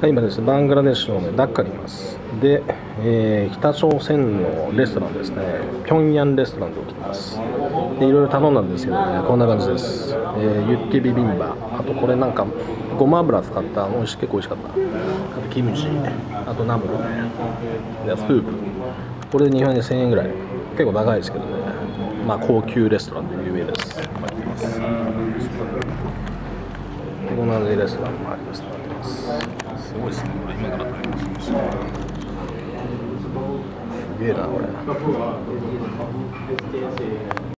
はい、今ですね、バングラデシュの、ね、ダッカにいます。で、えー北朝鮮のレストランですね、ピョンヤンレストランで起きます。で、いろいろ頼んだんですけどね、こんな感じです。えーユッケビビンバ、あとこれなんか、ごま油使った、美味し結構美味しかった。あとキムチ、あとナムル、でスープ。これで日本円で1000円ぐらい。結構長いですけどね、まあ高級レストランで有名です。まあ行ってます。でこんな感じレストランもあります。ごいですね、これ今から食べます。すげえな、これ。